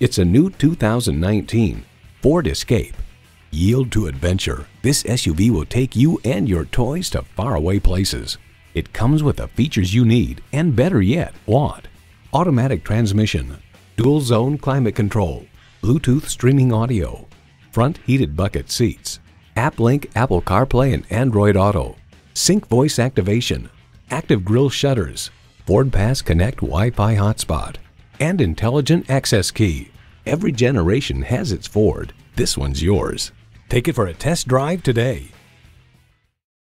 It's a new 2019 Ford Escape. Yield to adventure. This SUV will take you and your toys to faraway places. It comes with the features you need and better yet, want. Automatic transmission, dual zone climate control, Bluetooth streaming audio, front heated bucket seats, AppLink Apple CarPlay and Android Auto, sync voice activation, active grille shutters, FordPass Connect Wi-Fi hotspot, and intelligent access key. Every generation has its Ford. This one's yours. Take it for a test drive today.